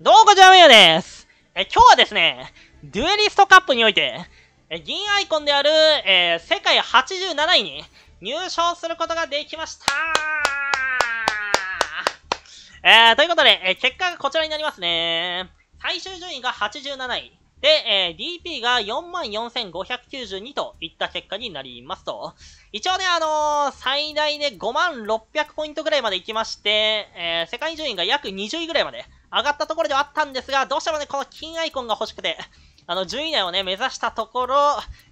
どうもこんにちは、みゆです。え、今日はですね、デュエリストカップにおいて、え、銀アイコンである、えー、世界87位に入賞することができましたえー、ということで、え結果がこちらになりますね。最終順位が87位。で、えー、DP が44,592といった結果になりますと。一応ね、あのー、最大で5600ポイントぐらいまで行きまして、え、世界順位が約20位ぐらいまで上がったところではあったんですが、どうしてもね、この金アイコンが欲しくて、あの、10位内をね、目指したところ、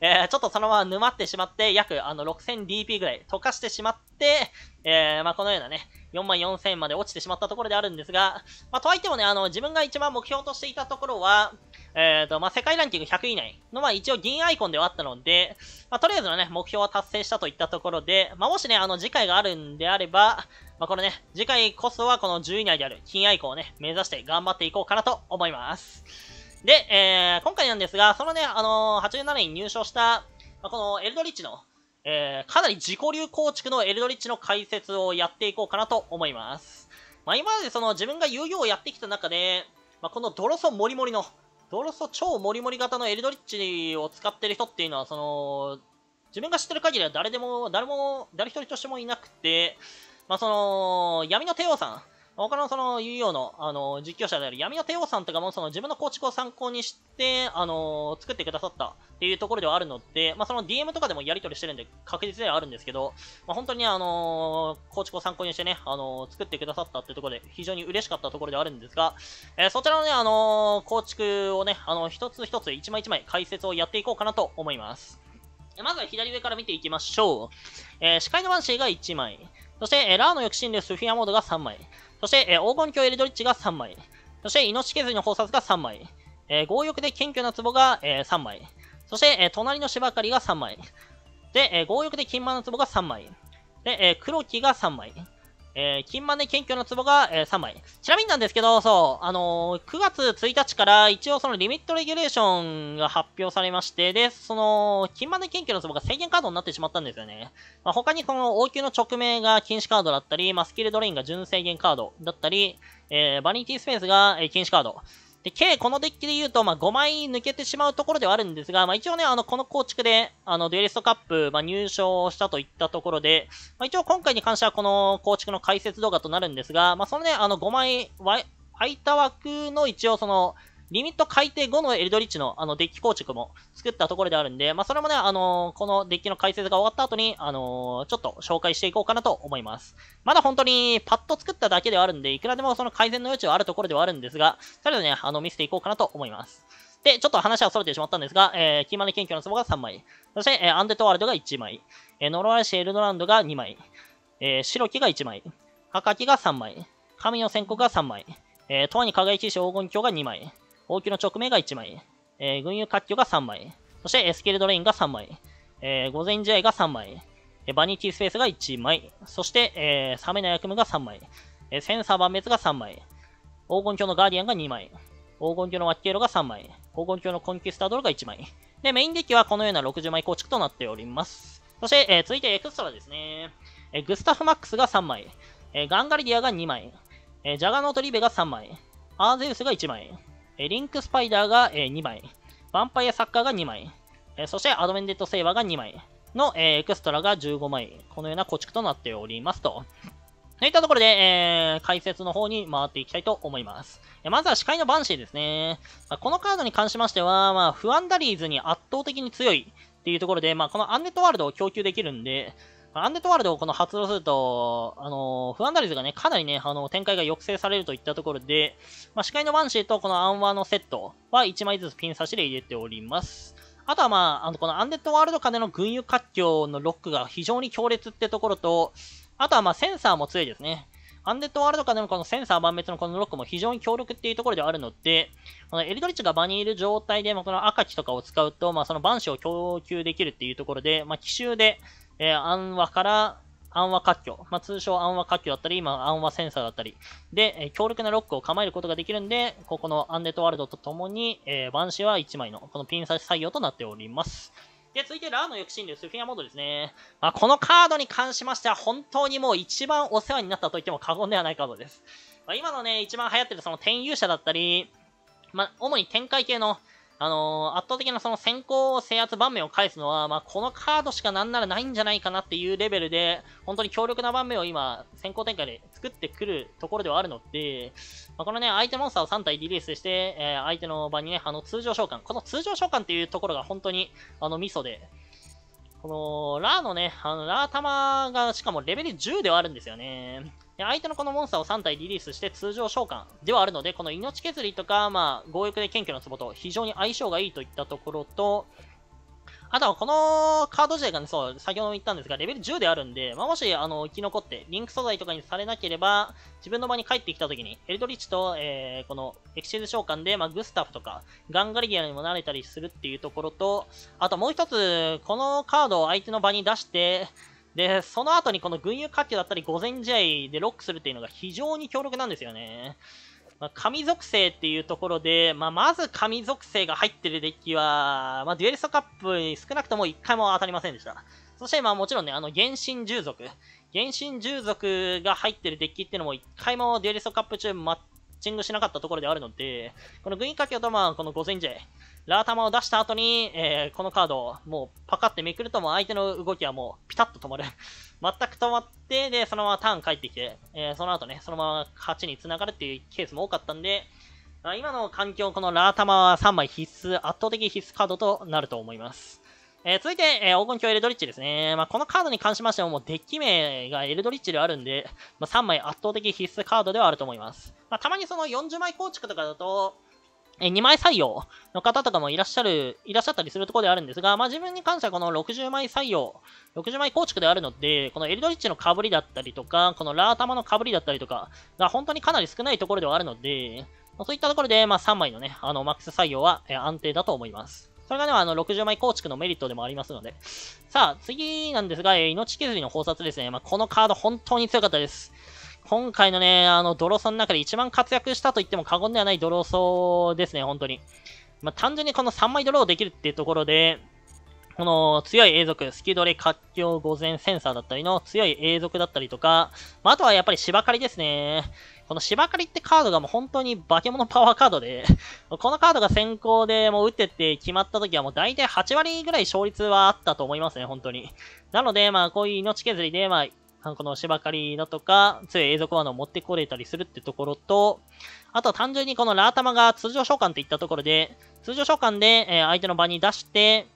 えー、ちょっとそのまま沼ってしまって、約、あの、6000DP ぐらい溶かしてしまって、えー、まあ、このようなね、4万4000まで落ちてしまったところであるんですが、まあ、とはいってもね、あの、自分が一番目標としていたところは、えっ、ー、と、まあ、世界ランキング100位以内の、まあ、一応銀アイコンではあったので、まあ、とりあえずのね、目標は達成したといったところで、まあ、もしね、あの、次回があるんであれば、まあ、このね、次回こそはこの10位以内である金アイコンをね、目指して頑張っていこうかなと思います。で、えー、今回なんですが、そのね、あのー、87年入賞した、まあ、このエルドリッチの、えー、かなり自己流構築のエルドリッチの解説をやっていこうかなと思います。まあ、今までその自分が遊戯をやってきた中で、まあ、このドロソモリモリの、ドロソ超モリモリ型のエルドリッチを使ってる人っていうのは、その、自分が知ってる限りは誰でも、誰も、誰一人としてもいなくて、まあ、その、闇の帝王さん、他のその、有用の、あの、実況者である闇の帝王さんとかも、その自分の構築を参考にして、あの、作ってくださったっていうところではあるので、まあ、その DM とかでもやり取りしてるんで確実ではあるんですけど、まあ、本当にあの、構築を参考にしてね、あの、作ってくださったっていうところで非常に嬉しかったところではあるんですが、えー、そちらのね、あの、構築をね、あの、一つ一つ一枚一枚解説をやっていこうかなと思います。まずは左上から見ていきましょう。えー、視界のワンシーが1枚。そして、えー、ラーの抑止力スフィアモードが3枚。そして、えー、黄金鏡エルドリッチが3枚。そして、命削りの宝札が3枚。えー、強欲で謙虚な壺が、えー、3枚。そして、えー、隣の芝刈りが3枚。で、えー、強欲で金満の壺が3枚。で、えー、黒木が3枚。えー、金マネ謙虚の壺が、えー、3枚。ちなみになんですけど、そう、あのー、9月1日から一応そのリミットレギュレーションが発表されまして、で、その、金マネ謙虚の壺が制限カードになってしまったんですよね。まあ、他にこの応急の直命が禁止カードだったり、まあ、スキルドレインが純制限カードだったり、えー、バニティスペースが、えー、禁止カード。で、K このデッキで言うと、まあ、5枚抜けてしまうところではあるんですが、まあ、一応ね、あの、この構築で、あの、デュエリストカップ、まあ、入賞したといったところで、まあ、一応今回に関してはこの構築の解説動画となるんですが、まあ、そのね、あの、5枚、空いた枠の一応その、リミット改定後のエルドリッチのあのデッキ構築も作ったところであるんで、まあ、それもね、あのー、このデッキの解説が終わった後に、あのー、ちょっと紹介していこうかなと思います。まだ本当にパッと作っただけではあるんで、いくらでもその改善の余地はあるところではあるんですが、とりあえずね、あの、見せていこうかなと思います。で、ちょっと話は逸れてしまったんですが、えー、キーマネ研究の壺が3枚。そして、えー、アンデッドワールドが1枚。えー、ノロアシエルドランドが2枚。えー、白木が1枚。赤木が3枚。神の宣告が3枚。えー、とわに輝きし黄金鏡が2枚。王宮の直命が1枚。えー、軍友割拠が3枚。そして、エスケルドレインが3枚。えー、御前試合が3枚。えー、バニティスペースが1枚。そして、えー、醒めない悪夢が3枚。えー、センサー万別が3枚。黄金郷のガーディアンが2枚。黄金郷のワッケーロが3枚。黄金郷のコンキスタドールが1枚。で、メインデッキはこのような60枚構築となっております。そして、えー、続いてエクストラですね。えー、グスタフマックスが3枚。えー、ガンガリディアが2枚。えー、ジャガーノートリーベが3枚。アーゼウスが1枚。えリンクスパイダーが、え2枚、ヴァンパイアサッカーが2枚、えそしてアドベンデッドセイバーが2枚の、えエクストラが15枚、このような構築となっておりますと。といったところで、えー、解説の方に回っていきたいと思います。えまずは視界のバンシーですね。まこのカードに関しましては、まあ、フアンダリーズに圧倒的に強いっていうところで、まあ、このアンネットワールドを供給できるんで、アンデッドワールドをこの発動すると、あの、不安打率がね、かなりね、あの、展開が抑制されるといったところで、まあ、視界のバンシーとこのアンワーのセットは1枚ずつピン差しで入れております。あとはまあ、あの、このアンデッドワールド下での群雄割拠のロックが非常に強烈ってところと、あとはまあ、センサーも強いですね。アンデッドワールド下でのこのセンサー万滅のこのロックも非常に強力っていうところではあるので、このエルドリッチが場にいる状態で、まあ、この赤木とかを使うと、まあ、そのバンシーを供給できるっていうところで、まあ、奇襲で、えー、暗話から、暗話活況、まあ、通称暗話活況だったり、今暗話センサーだったり、で、え、強力なロックを構えることができるんで、ここのアンデッドワールドとともに、えー、バンシは1枚の、このピン差し採用となっております。で、続いて、ラーの抑止力スフィアモードですね。まあ、このカードに関しましては、本当にもう一番お世話になったと言っても過言ではないカードです。まあ、今のね、一番流行ってるその転勇者だったり、まあ、主に展開系の、あのー、圧倒的なその先行制圧盤面を返すのは、まあ、このカードしかなんならないんじゃないかなっていうレベルで、本当に強力な盤面を今、先行展開で作ってくるところではあるので、まあ、このね、相手モンスターを3体リリースして、えー、相手の場にね、あの、通常召喚。この通常召喚っていうところが本当に、あの、ミソで、この、ラーのね、あの、ラー玉がしかもレベル10ではあるんですよね。で相手のこのモンスターを3体リリースして通常召喚ではあるので、この命削りとか、まあ、強欲で謙虚の壺と非常に相性がいいといったところと、あとはこのカード自体がね、そう、先ほども言ったんですが、レベル10であるんで、まあ、もし、あの、生き残って、リンク素材とかにされなければ、自分の場に帰ってきた時に、エルドリッチと、えー、この、エクシーズ召喚で、まあ、グスタフとか、ガンガリギアにもなれたりするっていうところと、あともう一つ、このカードを相手の場に出して、で、その後にこの軍友活気だったり、午前試合でロックするっていうのが非常に強力なんですよね。まあ、神属性っていうところで、まあ、まず神属性が入ってるデッキは、まあ、デュエリストカップに少なくとも1回も当たりませんでした。そして、まあもちろんね、あの、原神従属。原神従属が入ってるデッキっていうのも1回もデュエリストカップ中マッチングしなかったところであるので、このグイーンカキオとまあ、この午前試合、ラータマを出した後に、えー、このカードをもうパカってめくるともう相手の動きはもうピタッと止まる。全く止まって、で、そのままターン帰ってきて、えー、その後ね、そのまま勝ちに繋がるっていうケースも多かったんで、今の環境、このラータマは3枚必須、圧倒的必須カードとなると思います。えー、続いて、えー、黄金鏡エルドリッチですね。まあ、このカードに関しましても、もうデッキ名がエルドリッチであるんで、まあ、3枚圧倒的必須カードではあると思います。まあ、たまにその40枚構築とかだと、え2枚採用の方とかもいらっしゃる、いらっしゃったりするところであるんですが、まあ自分に関してはこの60枚採用、60枚構築であるので、このエルドリッチの被りだったりとか、このラータマの被りだったりとかが本当にかなり少ないところではあるので、そういったところで、まあ3枚のね、あの、マックス採用は、安定だと思います。それがね、あの、60枚構築のメリットでもありますので。さあ、次なんですが、え命削りの考察ですね。まあ、このカード本当に強かったです。今回のね、あの、ドロソの中で一番活躍したと言っても過言ではないドロソですね、本当に。まあ、単純にこの3枚ドローできるっていうところで、この強い永続、スキドレ、活況、午前センサーだったりの強い永続だったりとか、まあ、あとはやっぱり芝刈りですね。この芝刈りってカードがもう本当に化け物パワーカードで このカードが先行でもう打ってって決まった時はもう大体8割ぐらい勝率はあったと思いますね、本当に。なので、まあこういう命削りで、まあこの芝刈りだとか、強い永続ワードを持ってこれたりするってところと、あと単純にこのラータマが通常召喚っていったところで、通常召喚で、え相手の場に出して、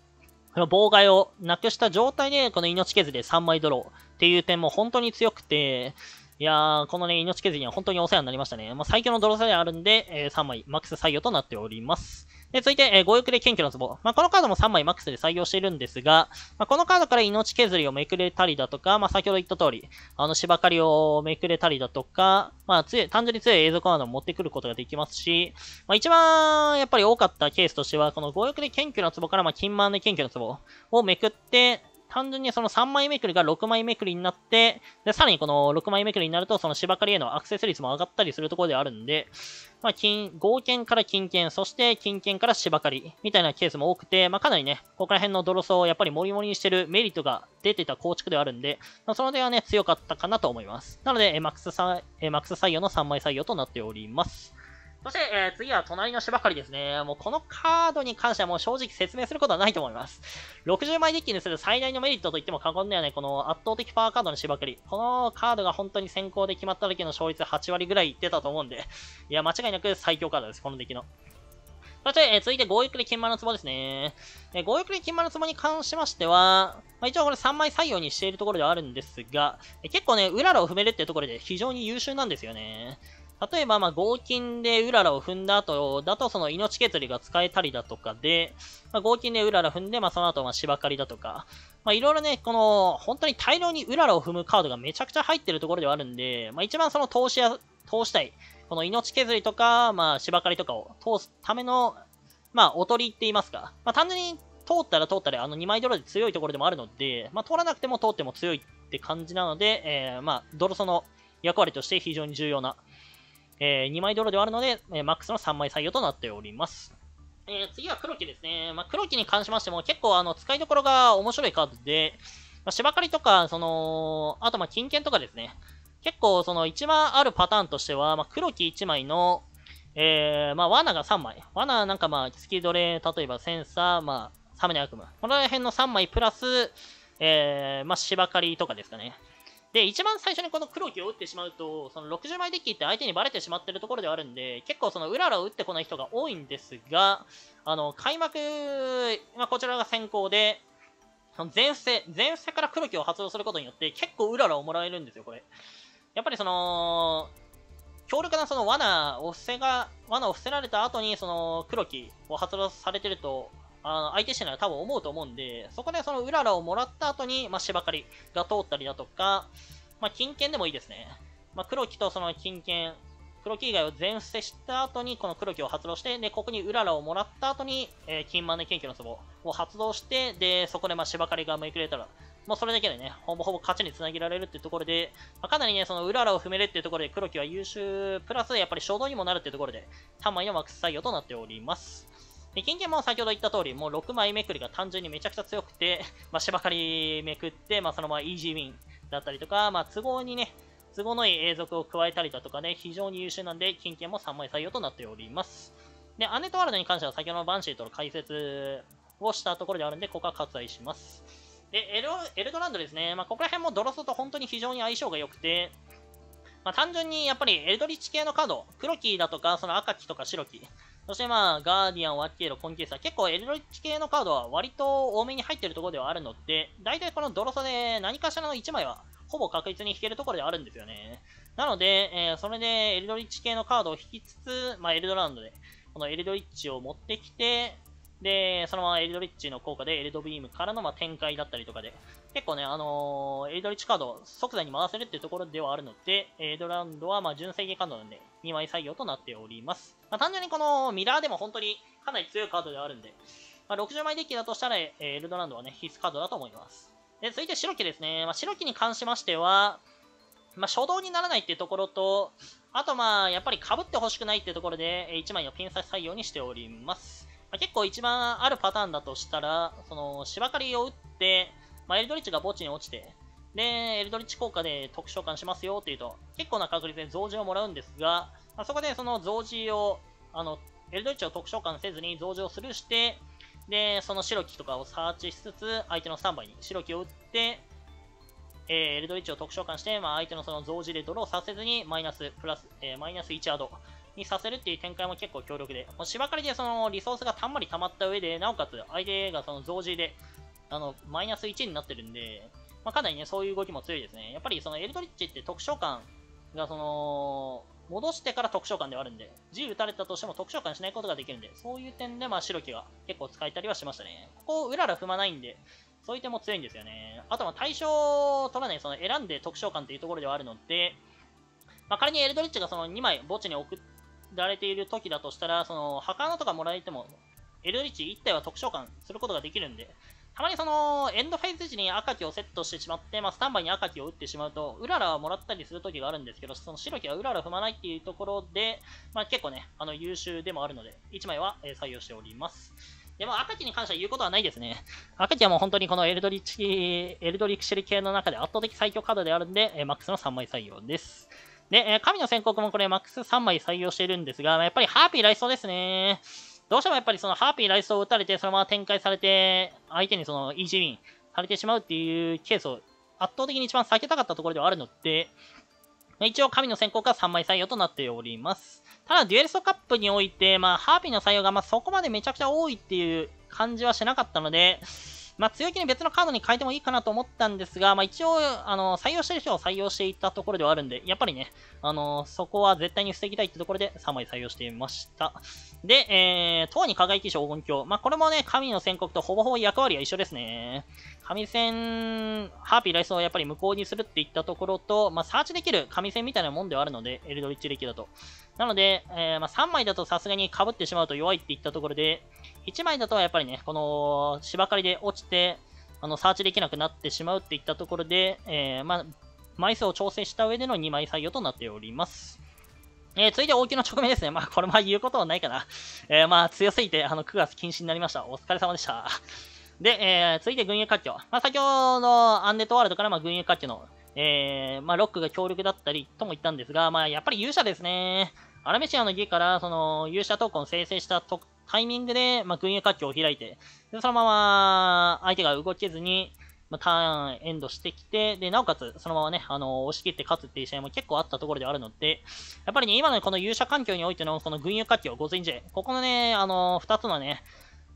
この妨害をなくした状態で、この命削りで3枚ドローっていう点も本当に強くて、いやー、このね、命削りには本当にお世話になりましたね。まあ、最強のドローさであるんで、え、3枚マックス採用となっております。で、続いて、えー、強欲で謙虚の壺。まあ、このカードも3枚マックスで採用しているんですが、まあ、このカードから命削りをめくれたりだとか、まあ、先ほど言った通り、あの、芝刈りをめくれたりだとか、まあ、強い、単純に強い映像カードを持ってくることができますし、まあ、一番、やっぱり多かったケースとしては、この強欲で謙虚の壺から、まあ、金満で謙虚の壺をめくって、単純にその3枚めくりが6枚めくりになって、で、さらにこの6枚めくりになると、その芝刈りへのアクセス率も上がったりするところであるんで、まあ、金、合剣から金剣、そして金剣から芝刈り、みたいなケースも多くて、まあ、かなりね、ここら辺のドロソをやっぱりモリモリにしてるメリットが出てた構築ではあるんで、まあ、その点はね、強かったかなと思います。なので、マックスさ、マックス採用の3枚採用となっております。そして、えー、次は隣の芝刈りですね。もうこのカードに関してはもう正直説明することはないと思います。60枚デッキにする最大のメリットと言っても過言ではない、この圧倒的パワーカードの芝刈り。このカードが本当に先行で決まった時の勝率8割ぐらいいってたと思うんで、いや、間違いなく最強カードです、このデッキの。そして、えー、続いて、強欲で金丸の壺ですね。えー、強欲で金丸の壺に関しましては、まあ、一応これ3枚採用にしているところではあるんですが、結構ね、うららを踏めるっていうところで非常に優秀なんですよね。例えば、まあ、合金でうららを踏んだ後だと、その命削りが使えたりだとかで、まあ、合金でうらら踏んで、まあ、その後、まあ、芝刈りだとか、まあ、いろいろね、この、本当に大量にうららを踏むカードがめちゃくちゃ入ってるところではあるんで、まあ、一番その投資や、投したい、この命削りとか、まあ、芝刈りとかを通すための、まあ、おとりって言いますか、まあ、単純に通ったら通ったら、あの、2枚ドロで強いところでもあるので、まあ、通らなくても通っても強いって感じなので、えー、まあ、ドロソの役割として非常に重要な、えー、2枚ドローではあるので、えー、マックスの3枚採用となっております。えー、次は黒木ですね。まあ、黒木に関しましても結構あの使いどころが面白いカードで、まあ、芝刈りとか、その、あとまあ金券とかですね。結構その一番あるパターンとしては、まあ、黒木1枚の、えー、まあ、罠が3枚。罠なんかまあ、月どれ、例えばセンサー、まあ、サムネ悪夢。この辺の3枚プラス、えー、まあ、芝刈りとかですかね。で、一番最初にこの黒木を打ってしまうと、その60枚デッキって相手にバレてしまってるところではあるんで、結構そのうららを打ってこない人が多いんですが、あの、開幕、まあ、こちらが先行で、前伏せ、前伏せから黒木を発動することによって結構うららをもらえるんですよ、これ。やっぱりその、強力なその罠を伏せが、罠を伏せられた後にその黒木を発動されてると、あの相手してなら多分思うと思うんで、そこでそのうららをもらった後に、まあ、芝刈りが通ったりだとか、まあ、金券でもいいですね。まあ、黒木とその金券、黒木以外を全伏せした後に、この黒木を発動して、で、ここにうららをもらった後に、えー、金マネ研究の壺を発動して、で、そこでまあ芝刈りがめくれたら、もうそれだけでね、ほぼほぼ勝ちにつなげられるっていうところで、まあ、かなりね、そのうららを踏めるっていうところで黒木は優秀、プラスやっぱり衝動にもなるっていうところで、3枚のマックス採用となっております。で、金券も先ほど言った通り、もう6枚めくりが単純にめちゃくちゃ強くて、まあ、芝刈りめくって、まあ、そのままイージーウィンだったりとか、まあ、都合にね、都合のいい永続を加えたりだとかね、非常に優秀なんで、金券も3枚採用となっております。で、アネトワールドに関しては先ほどのバンシーとの解説をしたところであるんで、ここは割愛します。で、エルエルドランドですね。まあ、ここら辺もドロスと本当に非常に相性が良くて、まあ、単純にやっぱりエルドリッチ系のカード、黒木だとか、その赤木とか白木、そしてまあ、ガーディアン、ワッケーロ、コンキーサー、結構エルドリッチ系のカードは割と多めに入ってるところではあるので、大体このドロソで何かしらの1枚はほぼ確実に引けるところではあるんですよね。なので、えー、それでエルドリッチ系のカードを引きつつ、まあ、エルドラウンドで、このエルドリッチを持ってきて、で、そのままエルドリッチの効果でエルドビームからのま展開だったりとかで、結構ね、あのー、エルドリッチカード即座に回せるっていうところではあるので、エルドランドはま純正義カードなんで2枚採用となっております。まあ、単純にこのミラーでも本当にかなり強いカードではあるんで、まあ、60枚デッキだとしたら、エルドランドはね、必須カードだと思います。で、続いて白木ですね。まあ、白木に関しましては、まあ、初動にならないっていうところと、あとまあ、やっぱり被ってほしくないっていうところで、1枚のピン差し採用にしております。まあ、結構一番あるパターンだとしたら、その、芝刈りを打って、まあ、エルドリッチが墓地に落ちて、で、エルドリッチ効果で特殊召喚しますよっていうと、結構な確率で増字をもらうんですが、まあ、そこでその増字を、あの、エルドリッチを特殊召喚せずに増字をスルーして、で、その白木とかをサーチしつつ、相手のスタンバイに白木を打って、えー、エルドリッチを特殊召喚して、まあ、相手のその増字でドローさせずに、マイナス、プラス、えー、マイナス1アドにさせるっていう展開も結構強力で、もう芝刈りでそのリソースがたんまり溜まった上で、なおかつ相手がその増字で、あの、マイナス1になってるんで、まあ、かなりね、そういう動きも強いですね。やっぱりそのエルドリッチって特殊召喚がその、戻してから特殊召喚ではあるんで、G 打たれたとしても特殊召喚しないことができるんで、そういう点でまあ白木が結構使えたりはしましたね。ここ、うらら踏まないんで、そういう点も強いんですよね。あとは対象取らない、その選んで特殊召喚っていうところではあるので、まあ、仮にエルドリッチがその2枚墓地に送られている時だとしたら、その、墓穴とかもらえても、エルドリッチ1体は特殊召喚することができるんで、たまにその、エンドフェイズ時に赤木をセットしてしまって、まあ、スタンバイに赤木を打ってしまうと、うららはもらったりする時があるんですけど、その白木はうらら踏まないっていうところで、まあ、結構ね、あの、優秀でもあるので、1枚は、え、採用しております。でも紅きに関しては言うことはないですね。紅きはもう本当にこのエルドリッチ、エルドリクシル系の中で圧倒的最強カードであるんで、え、マックスの3枚採用です。で、え、神の宣告もこれマックス3枚採用しているんですが、やっぱりハーピー来そうですね。どうしてもやっぱりそのハーピーライストを打たれて、そのまま展開されて、相手にそのイージーウィンされてしまうっていうケースを圧倒的に一番避けたかったところではあるので、一応神の宣告が3枚採用となっております。ただ、デュエリストカップにおいて、まあ、ハーピーの採用がまあそこまでめちゃくちゃ多いっていう感じはしなかったので、まあ、強気に別のカードに変えてもいいかなと思ったんですが、まあ、一応、あの、採用してる人を採用していたところではあるんで、やっぱりね、あの、そこは絶対に防ぎたいってところで3枚採用してみました。で、えー、塔に輝き賞黄金鏡。まあ、これもね、神の宣告とほぼほぼ役割は一緒ですね。神戦、ハーピーライスをやっぱり無効にするっていったところと、まあ、サーチできる神戦みたいなもんではあるので、エルドリッチ歴だと。なので、えー、まあ、3枚だとさすがに被ってしまうと弱いっていったところで、1枚だとやっぱりね、この芝刈りで落ちて、あの、サーチできなくなってしまうっていったところで、えー、まあ、枚数を調整した上での2枚採用となっております。えー、続いて大きな直面ですね。まあ、これも言うことはないかな。えー、まあ、強すぎて、あの、9月禁止になりました。お疲れ様でした。で、えー、続いて群雄割拠。まあ、先ほどのアンデッドワールドから、まあ、群雄割拠のえー、まあ、ロックが強力だったりとも言ったんですが、まあ、やっぱり勇者ですね。アラメシアの家から、その、勇者トークンを生成したとタイミングで、まあ、軍営活況を開いて、で、そのまま、相手が動けずに、まあ、ターンエンドしてきて、で、なおかつ、そのままね、あの、押し切って勝つっていう試合も結構あったところであるので、やっぱりね、今のこの勇者環境においての、この軍友活況、午前 J、ここのね、あの、二つのね、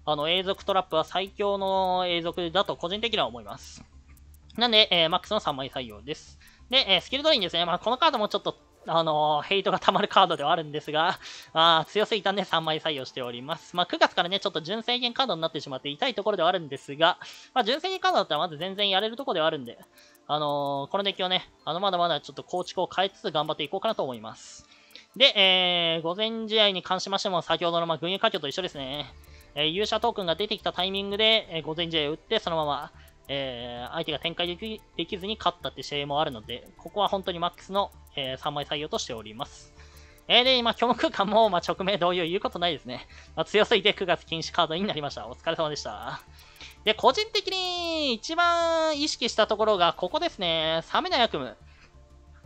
あの、永続トラップは最強の永続だと個人的には思います。なんで、えー、マックスの3枚採用です。で、えー、スキルドリーンですね。まあ、このカードもちょっとあの、ヘイトが溜まるカードではあるんですが、ま あ、強すぎたんで3枚採用しております。まあ、9月からね、ちょっと純正限カードになってしまって痛いところではあるんですが、まあ、純正限カードだったらまず全然やれるところではあるんで、あのー、このデッキをね、あの、まだまだちょっと構築を変えつつ頑張っていこうかなと思います。で、えー、午前試合に関しましても、先ほどの、まあ、軍友火炬と一緒ですね。え、勇者トークンが出てきたタイミングで、え、午前試合を打って、そのまま、え、相手が展開できできずに勝ったって試合もあるので、ここは本当にマックスの、え、3枚採用としております。えー、で、今、虚無空間も、まあ、直命同様言うことないですね。まあ、強すぎて9月禁止カードになりました。お疲れ様でした。で、個人的に一番意識したところが、ここですね。サメナ役務。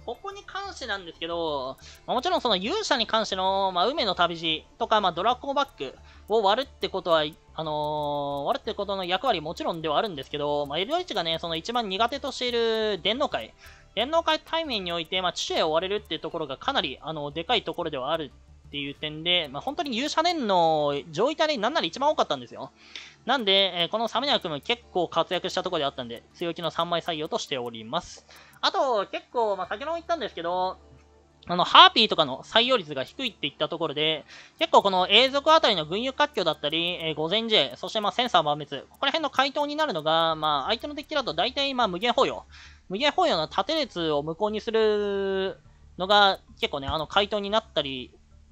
ここに関してなんですけど、まあ、もちろんその勇者に関しての、まあ、梅の旅路とか、まあ、ドラコンバックを割るってことは、あのー、割るってことの役割もちろんではあるんですけど、まあ、エルドリッチがね、その一番苦手としている電脳界、電脳界対面において、まあ、父へ追われるっていうところがかなり、あの、でかいところではあるっていう点で、まあ、本当に勇者年の上位体でなんなら一番多かったんですよ。なんで、え、このサメニャ君結構活躍したところであったんで、強気の3枚採用としております。あと、結構、まあ、先ほども言ったんですけど、あの、ハーピーとかの採用率が低いっていったところで、結構この永続あたりの群雄割拠だったり、えー、午前 J、そしてまあセンサー万滅、ここら辺の回答になるのが、まあ相手のデッキだと大体まあ無限保養。無限保養の縦列を無効にするのが結構ね、あの回答になったり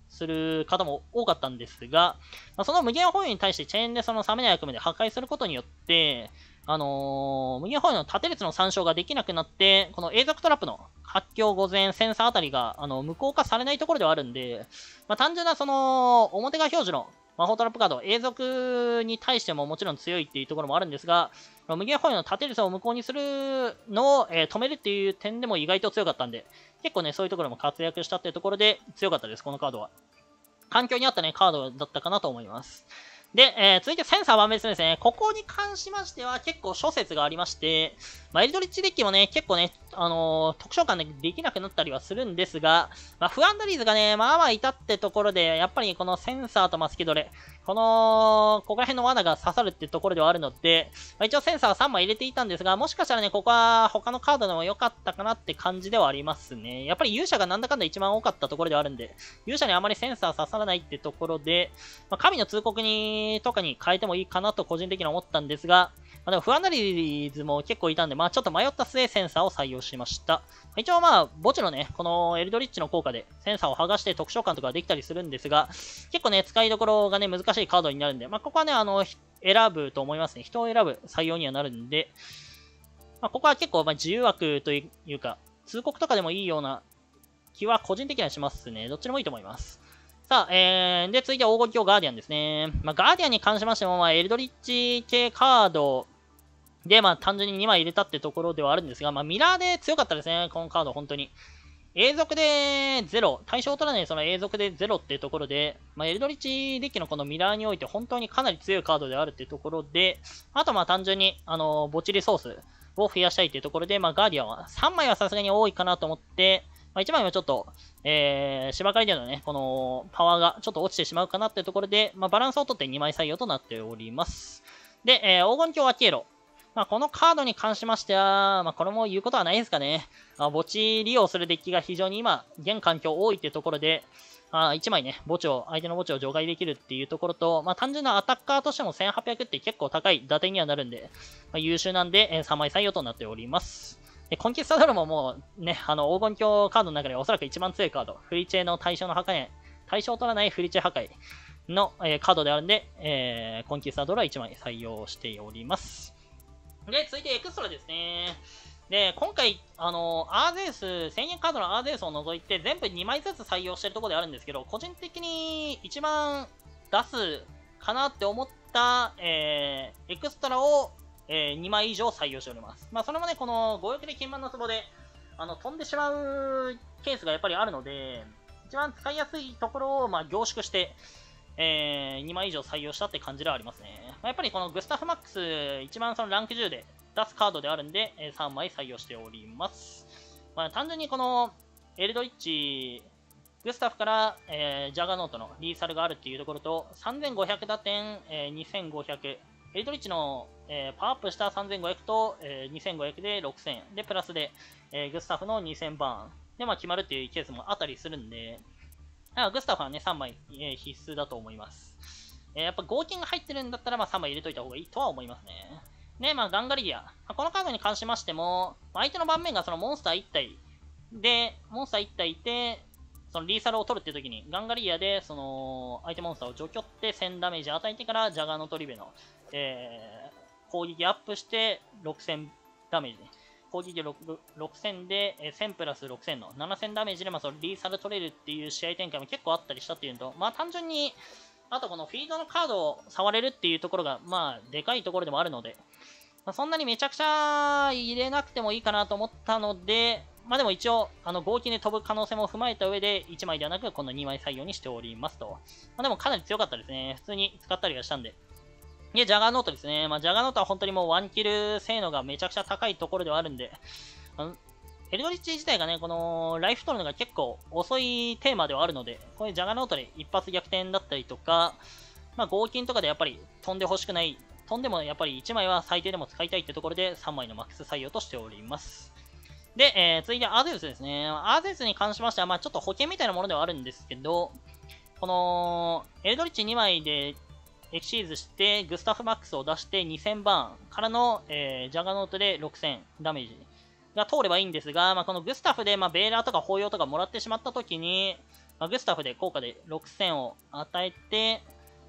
する方も多かったんですが、まあ、その無限保有に対してチェーンでそのサメナ役目で破壊することによって、あのー、無限保有の縦列の参照ができなくなって、この永続トラップの発狂午前センサーあたりが、あの、無効化されないところではあるんで、まあ、単純なその、表側表示の魔法トラップカード、永続に対してももちろん強いっていうところもあるんですが、無限保有の縦列を無効にするのを、えー、止めるっていう点でも意外と強かったんで、結構ね、そういうところも活躍したっていうところで強かったです、このカードは。環境に合ったね、カードだったかなと思います。で、えー、続いてセンサーは別ですね。ここに関しましては結構諸説がありまして、まあ、エルドリッチデッキもね、結構ね、あのー、特徴感でできなくなったりはするんですが、まあ、不安ダリーズがね、まあまあいたってところで、やっぱりこのセンサーとマスキドレ、この、ここら辺の罠が刺さるってところではあるので、まあ、一応センサーは3枚入れていたんですが、もしかしたらね、ここは他のカードでも良かったかなって感じではありますね。やっぱり勇者がなんだかんだ一番多かったところではあるんで、勇者にあまりセンサー刺さらないってところで、まあ、神の通告に、とかに変えてもいいかなと個人的に思ったんですが、まあ、でも不安なリーズも結構いたんで、まあちょっと迷った末センサーを採用しました。一応まあ、墓地のね、このエルドリッチの効果でセンサーを剥がして特徴感とかできたりするんですが、結構ね、使いどころがね、難しいカードになるんで、まあここはね、あの、選ぶと思いますね。人を選ぶ採用にはなるんで、まあここは結構まあ自由枠というか、通告とかでもいいような気は個人的にはしますね。どっちでもいいと思います。さあ、えー、で、続いて黄金鏡ガーディアンですね。まあ、ガーディアンに関しましても、まあ、エルドリッチ系カードで、まあ、単純に2枚入れたってところではあるんですが、まあ、ミラーで強かったですね、このカード、本当に。永続で0、対象を取らないその永続で0っていうところで、まあ、エルドリッチデッキのこのミラーにおいて本当にかなり強いカードであるっていうところで、あとまあ単純に、あの、墓地リソースを増やしたいっていうところで、まあ、ガーディアンは3枚はさすがに多いかなと思って、まあ、1枚はちょっと、えー、芝刈りでのね、このパワーがちょっと落ちてしまうかなっていうところで、まあ、バランスをとって2枚採用となっております。で、えー、黄金鏡アキエロ。まあ、このカードに関しましては、まあ、これも言うことはないですかね。あ、墓地利用するデッキが非常に今、現環境多いっていうところで、あ1枚ね、墓地を、相手の墓地を除外できるっていうところと、まあ、単純なアタッカーとしても1800って結構高い打点にはなるんで、まあ、優秀なんで、え、3枚採用となっております。で、コンキスタドルももうね、あの、黄金鏡カードの中でおそらく一番強いカード。フリチェの対象の破壊、対象を取らないフリチェ破壊の、えー、カードであるんで、えー、コンキスタドルは1枚採用しております。で、続いてエクストラですね。で、今回、あの、アーゼウス、1000円カードのアーゼウスを除いて全部2枚ずつ採用してるところであるんですけど、個人的に一番出すかなって思った、えー、エクストラをえー、2枚以上採用しております。まあ、それもね、この強欲で金満の壺で、あの、飛んでしまうケースがやっぱりあるので、一番使いやすいところを、まあ、凝縮して、えー、2枚以上採用したって感じではありますね。やっぱりこのグスタフマックス、一番そのランク10で出すカードであるんで、え、3枚採用しております。まあ、単純にこの、エルドリッチ、グスタフから、えー、ジャガノートのリーサルがあるっていうところと、3500打点、えー、2500、エルドリッチの、えー、パワーアップした3500と、えー、2500で6000。で、プラスで、えー、グスタフの2000バーン。で、まあ決まるっていうケースもあったりするんで、グスタフはね、3枚、えー、必須だと思います。えー、やっぱ合金が入ってるんだったら、まあ3枚入れといた方がいいとは思いますね。で、まあガンガリギア。このカードに関しましても、相手の盤面がそのモンスター1体で、モンスター1体いて、そのリーサルを取るっていう時に、ガンガリアで、その、相手モンスターを除去って1000ダメージ与えてから、ジャガーのトリベの、えー、攻撃アップして6000ダメージ。攻撃6000で、え1000プラス6000の7000ダメージで、まあ、そのリーサル取れるっていう試合展開も結構あったりしたっていうのと、まあ単純に、あとこのフィードのカードを触れるっていうところが、まあ、でかいところでもあるので、まあ、そんなにめちゃくちゃ入れなくてもいいかなと思ったので、まあでも一応、あの、合金で飛ぶ可能性も踏まえた上で、1枚ではなく、この2枚採用にしておりますと。まあでもかなり強かったですね。普通に使ったりはしたんで。で、ジャガーノートですね。まあ、ジャガーノートは本当にもうワンキル性能がめちゃくちゃ高いところではあるんで、エルドリッチ自体がね、このライフ取るのが結構遅いテーマではあるので、こういうジャガノートで一発逆転だったりとか、まあ、合金とかでやっぱり飛んでほしくない、飛んでもやっぱり1枚は最低でも使いたいってところで3枚のマックス採用としております。で、えー、続いてアーゼウスですね。アーゼウスに関しましては、まあちょっと保険みたいなものではあるんですけど、この、エルドリッチ2枚でエキシーズして、グスタフマックスを出して2000バーンからの、えー、ジャガノートで6000ダメージが通ればいいんですが、まあ、このグスタフで、まあ、ベーラーとか抱擁とかもらってしまった時に、まあ、グスタフで効果で6000を与えて、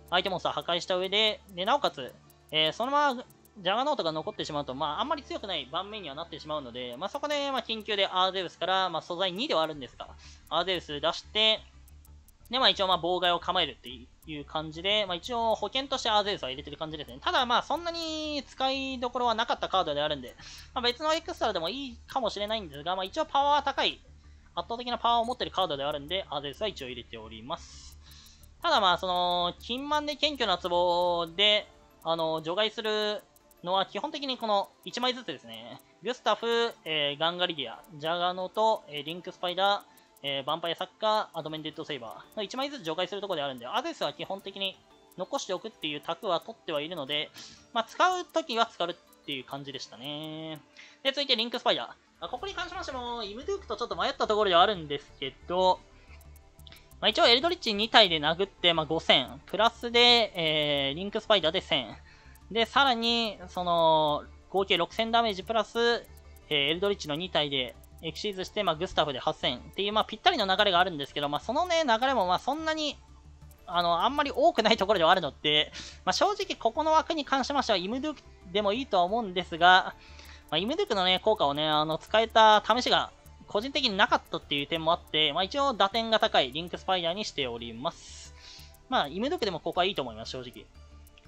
相手モンスター破壊した上で、で、なおかつ、えー、そのままジャガノートが残ってしまうと、まあ、あんまり強くない盤面にはなってしまうので、まあ、そこで、まあ、緊急でアーゼウスから、まあ、素材2ではあるんですが、アーゼウス出して、で、まあ、一応、まあ、妨害を構えるっていう感じで、まあ、一応、保険としてアーゼウスは入れてる感じですね。ただ、まあ、そんなに使いどころはなかったカードであるんで、まあ、別のエクストラでもいいかもしれないんですが、まあ、一応、パワー高い、圧倒的なパワーを持ってるカードであるんで、アーゼウスは一応入れております。ただ、まあ、その、金満で謙虚な壺で、あの、除外するのは基本的にこの1枚ずつですね。グスタフ、えー、ガンガリディア、ジャガノと、えー、リンクスパイダー、えー、ヴァンパイアサッカー、アドメンデッドセイバーの1枚ずつ除外するところであるんで、アーゼウスは基本的に残しておくっていう択は取ってはいるので、まあ、使うときは使うっていう感じでしたね。で、続いてリンクスパイダー。ここに関しましても、イムドゥークとちょっと迷ったところではあるんですけど、まあ、一応エルドリッチ2体で殴って、まあ、5000、プラスで、えー、リンクスパイダーで1000、で、さらに、その、合計6000ダメージプラス、えー、エルドリッチの2体でエクシーズして、まあ、グスタフで8000っていう、まあ、ぴったりの流れがあるんですけど、まあ、そのね、流れも、まあ、そんなに、あの、あんまり多くないところではあるので、まあ、正直、ここの枠に関しましては、イムドゥクでもいいとは思うんですが、まあ、イムドゥクのね、効果をね、あの、使えた試しが、個人的になかったっていう点もあって、まあ、一応、打点が高いリンクスパイダーにしております。まあ、イムドゥクでもここはいいと思います、正直。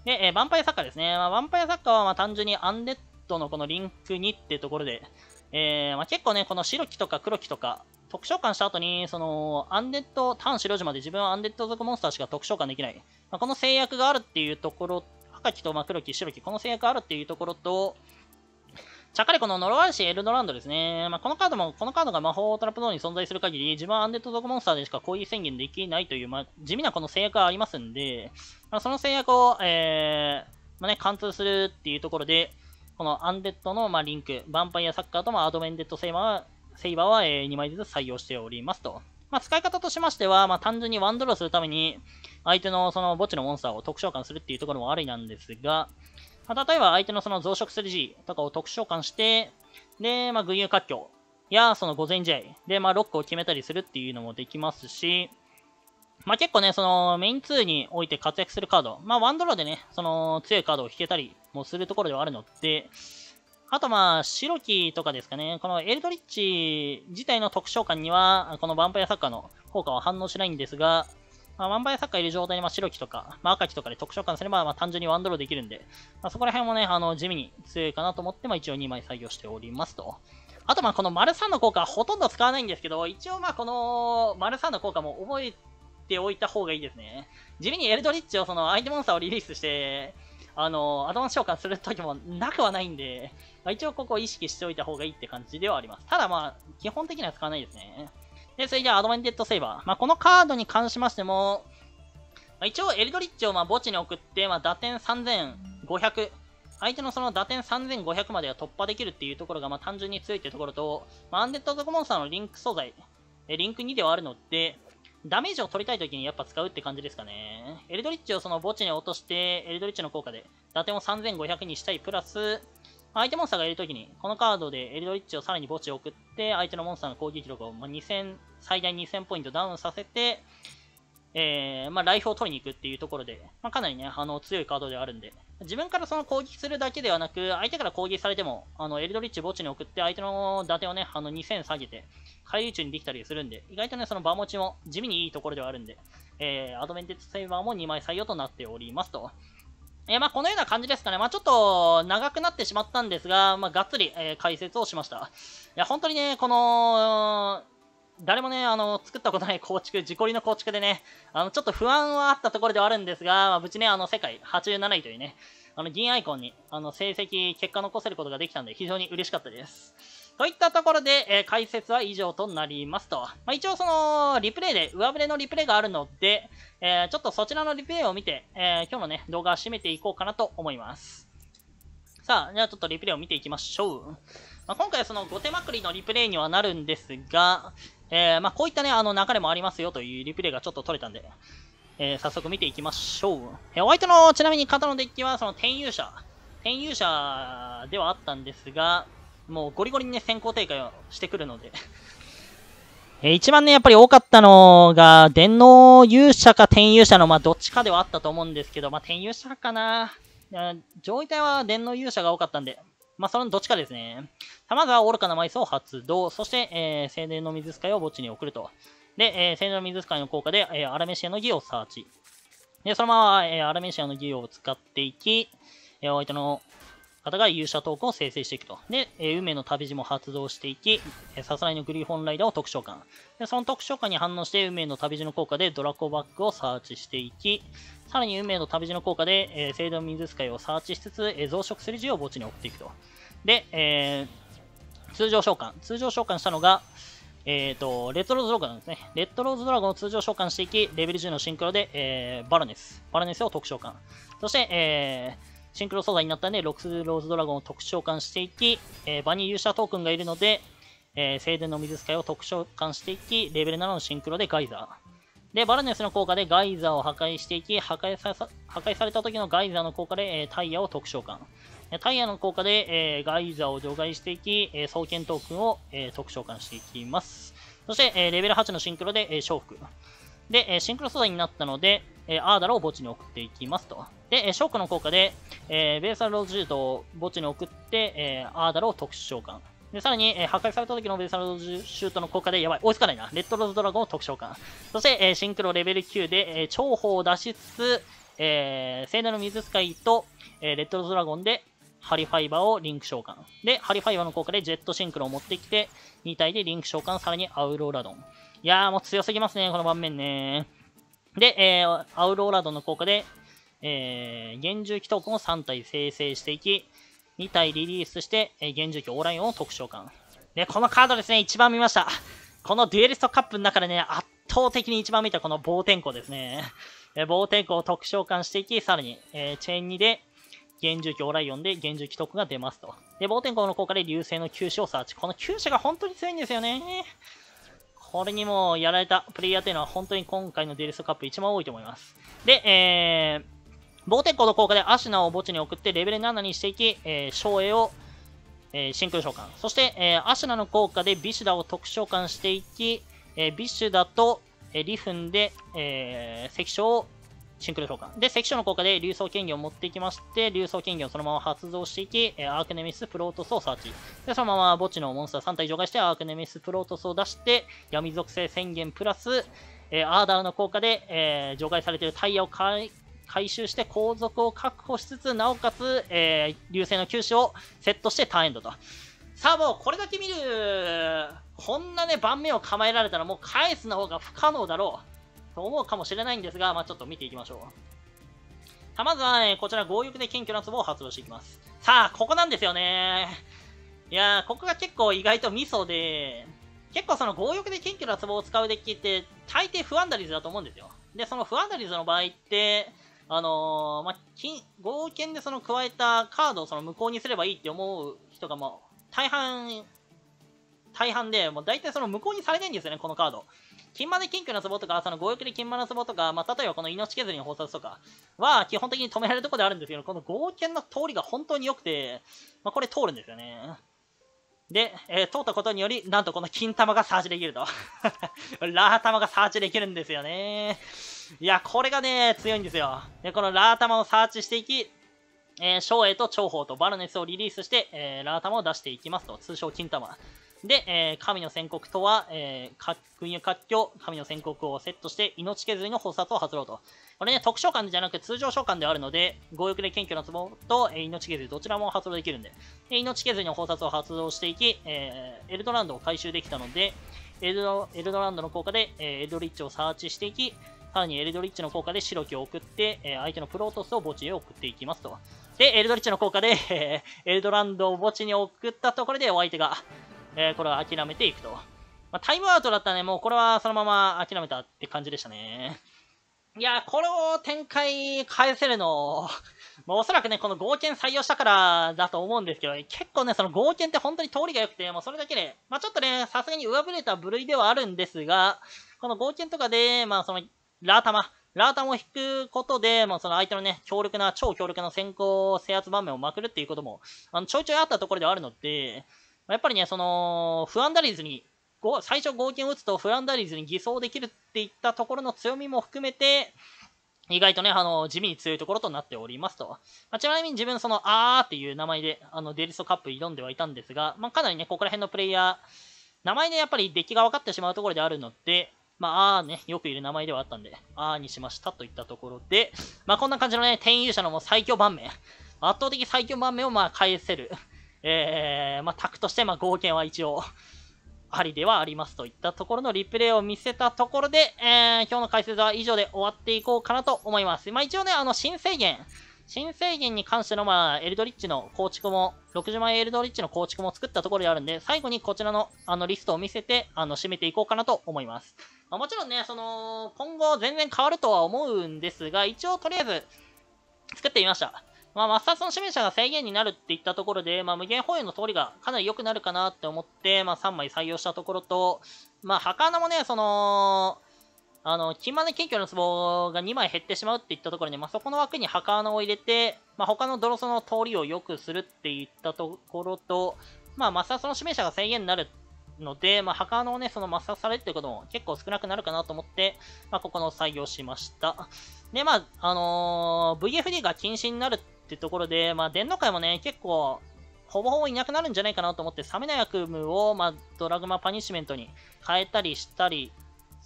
で、えー、ヴァンパイアサッカーですね。まあ、ヴァンパイアサッカーはまあ単純にアンデッドのこのリンク2っていうところで、えー、まあ、結構ね、この白木とか黒木とか、特召喚した後に、その、アンデッド、単白島で自分はアンデッド族モンスターしか特召喚できない。まあ、この制約があるっていうところ、赤木とま黒木、白木、この制約があるっていうところと、ちゃっかりこのノロワルシエルドランドですね。まあ、このカードも、このカードが魔法トラップゾーンに存在する限り、自分はアンデッド族モンスターでしか攻撃宣言できないという、まあ、地味なこの制約がありますんで、まあ、その制約を、えー、まあね、貫通するっていうところで、このアンデッドの、まあ、リンク、ヴァンパイアサッカーと、まあ、アドメンデッドセイバーは、セイバーは、えー、2枚ずつ採用しておりますと。まあ、使い方としましては、まあ、単純にワンドローするために、相手のその墓地のモンスターを特召喚するっていうところもありなんですが、まあ、例えば相手のその増殖する G とかを特召喚して、で、まあ、群雄割拠や、その午前試合で、まあ、ロックを決めたりするっていうのもできますし、まあ、結構ね、そのメイン2において活躍するカード、まあ、ワンドローでね、その強いカードを引けたりもするところではあるので、あとまあ、白木とかですかね、このエルドリッチ自体の特召喚には、このヴァンパイアサッカーの効果は反応しないんですが、まあ、ワンパイアサッカーいる状態で、まあ、白木とか、まあ、赤木とかで特召喚すれば、まあ、単純にワンドローできるんで、まあ、そこら辺もね、あの、地味に強いかなと思って、まあ、一応2枚採用しておりますと。あとまあこの丸3の効果はほとんど使わないんですけど、一応まあこの丸3の効果も覚えておいた方がいいですね。地味にエルドリッチをその相手モンスターをリリースして、あの、アドバンス召喚するときもなくはないんで、一応ここを意識しておいた方がいいって感じではあります。ただまあ、基本的には使わないですね。で、それではアドバンテッドセイバー。まあ、このカードに関しましても、まあ、一応エルドリッチをまあ墓地に送って、まあ、打点3500、相手のその打点3500までは突破できるっていうところがまあ単純に強いっていうところと、まあ、アンデッド族モンスターのリンク素材、えリンク2ではあるので、ダメージを取りたい時にやっぱ使うって感じですかね。エルドリッチをその墓地に落として、エルドリッチの効果で打点を3500にしたいプラス、相手モンスターがいるときに、このカードでエルドリッチをさらに墓地を送って、相手のモンスターの攻撃力を2000、最大2000ポイントダウンさせて、えー、まあ、ライフを取りに行くっていうところで、まあ、かなりね、あの、強いカードではあるんで、自分からその攻撃するだけではなく、相手から攻撃されても、あの、エルドリッチ墓地に送って、相手の打点をね、あの、2000下げて、回遊中にできたりするんで、意外とね、その場持ちも地味にいいところではあるんで、えー、アドベンテッドセイバーも2枚採用となっておりますと。えー、まあ、このような感じですかね。まあ、ちょっと長くなってしまったんですが、まあ、がっつり、えー、解説をしました。いや、本当にね、この、誰もね、あの、作ったことない構築、自己利の構築でね、あの、ちょっと不安はあったところではあるんですが、まあ、無事ね、あの、世界87位というね、あの、銀アイコンに、あの、成績、結果残せることができたんで、非常に嬉しかったです。といったところで、えー、解説は以上となりますと。まあ、一応その、リプレイで、上振れのリプレイがあるので、えー、ちょっとそちらのリプレイを見て、えー、今日のね、動画を締めていこうかなと思います。さあ、じゃあちょっとリプレイを見ていきましょう。まあ、今回はその後手まくりのリプレイにはなるんですが、えー、まあ、こういったね、あの流れもありますよというリプレイがちょっと取れたんで、えー、早速見ていきましょう。えー、お相手の、ちなみに方のデッキは、その、転勇者。転勇者ではあったんですが、もうゴリゴリにね、先行低下をしてくるので えー、一番ね、やっぱり多かったのが、電脳勇者か転勇者の、まあ、どっちかではあったと思うんですけど、まあ、転勇者かな。上位体は電脳勇者が多かったんで、まあ、そのどっちかですね。まずは愚かな枚数を発動、そして、えー、青年の水使いを墓地に送ると。で、えー、青年の水使いの効果で、えー、アラメシアの儀をサーチ。で、そのまま、えー、アラメシアの儀を使っていき、えー、お相手の方が勇者トークを生成していくと。で、えー、運命の旅路も発動していき、えー、さすらいのグリフォンライダーを特召喚。で、その特召喚に反応して、運命の旅路の効果でドラコバックをサーチしていき、さらに運命の旅路の効果で、えー、聖堂水使いをサーチしつつ、えー、増殖する字を墓地に送っていくと。で、えー、通常召喚。通常召喚したのが、えっ、ー、と、レッドローズドラゴンですね。レッドローズドラゴンを通常召喚していき、レベル10のシンクロで、えー、バラネス。バラネスを特召喚。そして、えー、シンクロ素材になったんで、ロックスローズドラゴンを特召喚していき、えー、場に勇者トークンがいるので、えー、聖殿の水使いを特召喚していき、レベル7のシンクロでガイザー。で、バラネスの効果でガイザーを破壊していき、破壊さ破壊された時のガイザーの効果で、えー、タイヤを特召喚。タイヤの効果で、えー、ガイザーを除外していき、えー、双剣トークンを、えー、特召喚していきます。そして、えー、レベル8のシンクロで、えー、召復。で、えー、シンクロ素材になったので、えー、アーダルを墓地に送っていきますと。で、えー、召喚の効果で、えー、ベーサルロジュートを墓地に送って、えー、アーダルを特殊召喚。で、さらに、えー、破壊された時のベーサルローズシュートの効果で、やばい、追いつかないな。レッドローズドラゴンを特召喚。そして、えー、シンクロレベル9で、えー、重宝を出しつつ、えー、聖なる水使いと、えー、レッドローズドラゴンで、ハリファイバーをリンク召喚。で、ハリファイバーの効果でジェットシンクロを持ってきて、2体でリンク召喚、さらにアウローラドン。いやーもう強すぎますね、この盤面ね。で、えー、アウローラドンの効果で、えー、厳重機トークンを3体生成していき、2体リリースして、えー、厳重機オーラインを特召喚。で、このカードですね、一番見ました。このデュエリストカップの中でね、圧倒的に一番見たこの棒天候ですね。えー、棒天候を特召喚していき、さらに、えー、チェーン2で、厳重機オーライオンで厳重機特が出ますと。で、棒天候の効果で流星の球種をサーチ。この球種が本当に強いんですよね。これにもやられたプレイヤーというのは本当に今回のデュエリストカップ一番多いと思います。で、えー、棒天候の効果でアシナを墓地に送ってレベル7にしていき、えー、照英を、えー、真空召喚。そして、えー、アシナの効果でビシュダを特召喚していき、えー、ビシュダと、えー、リフンで、えー、石章をシンクロ召喚。で、関所の効果で竜装権限を持っていきまして、竜装権限をそのまま発動していき、えアークネミスプロートスをサーチ。で、そのまま墓地のモンスター3体除外して、アークネミスプロートスを出して、闇属性宣言プラス、えアーダーの効果で、え除外されているタイヤを回回収して後続を確保しつつ、なおかつ、えー、流星の球種をセットしてターンエンドと。さあもうこれだけ見る、こんなね、盤面を構えられたらもう返すの方が不可能だろう、と思うかもしれないんですが、まあちょっと見ていきましょう。さあまずは、ね、こちら強欲で謙虚な壺を発動していきます。さあ、ここなんですよね。いやー、ここが結構意外とミソで、結構その強欲で謙虚な壺を使うデッキって、大抵不安ダリズだと思うんですよ。で、その不安ダリズの場合って、あのー、まあ、金、合剣でその加えたカードをその無効にすればいいって思う人がもう、大半、大半で、もう大体その無効にされないんですよね、このカード。金マで金魚の壺とか、その強欲で金マの壺とか、まあ、例えばこの命削りの法殺とかは基本的に止められるところであるんですけど、この合剣の通りが本当に良くて、まあ、これ通るんですよね。で、えー、通ったことにより、なんとこの金玉がサーチできると。ラー玉がサーチできるんですよね。いや、これがね、強いんですよ。で、このラー玉をサーチしていき、えー、翔英と長宝とバルネスをリリースして、えー、ラー玉を出していきますと。通称金玉。で、えー、神の宣告とは、えー、国や活況、神の宣告をセットして、命削りの補殺を発動と。これね、特召喚じゃなくて通常召喚であるので、強欲で謙虚な壺と、えー、命削りどちらも発動できるんで、で命削りの補殺を発動していき、えー、エルドランドを回収できたので、エルドエルドランドの効果で、えー、エルドリッチをサーチしていき、さらにエルドリッチの効果で白木を送って、え、相手のプロトスを墓地へ送っていきますと。で、エルドリッチの効果で、え、エルドランドを墓地に送ったところでお相手が、え、これは諦めていくと。まあ、タイムアウトだったね、もうこれはそのまま諦めたって感じでしたね。いや、これを展開返せるの、まあ、おそらくね、この合剣採用したからだと思うんですけど、結構ね、その合剣って本当に通りが良くて、もうそれだけで、まあちょっとね、さすがに上振れた部類ではあるんですが、この合剣とかで、まあその、ラータマ、ラータマを引くことで、まあその相手のね、強力な、超強力な先行制圧場面をまくるっていうことも、あの、ちょいちょいあったところではあるので、やっぱりね、その、フアンダリズに、最初合金を打つとフランダリズに偽装できるっていったところの強みも含めて、意外とね、あの、地味に強いところとなっておりますと。まあ、ちなみに自分その、あーっていう名前で、あの、デリストカップ挑んではいたんですが、まあ、かなりね、ここら辺のプレイヤー、名前でやっぱりデッキが分かってしまうところであるので、まあ、あーね、よくいる名前ではあったんで、あーにしましたといったところで、まあ、こんな感じのね、転勇者のもう最強盤面、圧倒的最強盤面をまあ返せる。えー、まあ、タクとして、まあ、合計は一応、ありではありますといったところのリプレイを見せたところで、えー、今日の解説は以上で終わっていこうかなと思います。まあ、一応ね、あの、新制限、新制限に関しての、まあ、エルドリッチの構築も、60万円エルドリッチの構築も作ったところであるんで、最後にこちらの、あの、リストを見せて、あの、締めていこうかなと思います。まあ、もちろんね、その、今後全然変わるとは思うんですが、一応とりあえず、作ってみました。まあ、マスターズの指名者が制限になるっていったところで、まあ、無限保有の通りがかなり良くなるかなって思って、まあ、3枚採用したところと、まあ、墓穴もね、その、あの、金マネ謙虚の壺が2枚減ってしまうっていったところに、まあ、そこの枠に墓穴を入れて、まあ、他のドロソの通りを良くするっていったところと、まあ、マスターズの指名者が制限になるので、まあ、墓穴をね、その抹殺されるってことも結構少なくなるかなと思って、まあ、ここの採用しました。で、まあ、あのー、VFD が禁止になるってところで、まあ、電脳界もね、結構、ほぼほぼいなくなるんじゃないかなと思って、サメナ役務を、まあ、ドラグマパニッシュメントに変えたりしたり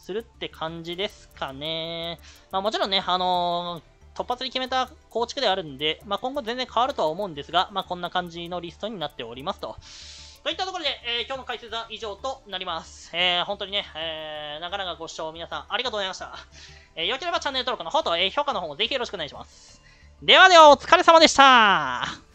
するって感じですかね。まあ、もちろんね、あのー、突発に決めた構築であるんで、まあ、今後全然変わるとは思うんですが、まあ、こんな感じのリストになっておりますと。といったところで、えー、今日の解説は以上となります。えー、本当にね、えー、なかなかご視聴皆さんありがとうございました。えー、よければチャンネル登録の方と、えー、評価の方もぜひよろしくお願いします。ではではお疲れ様でした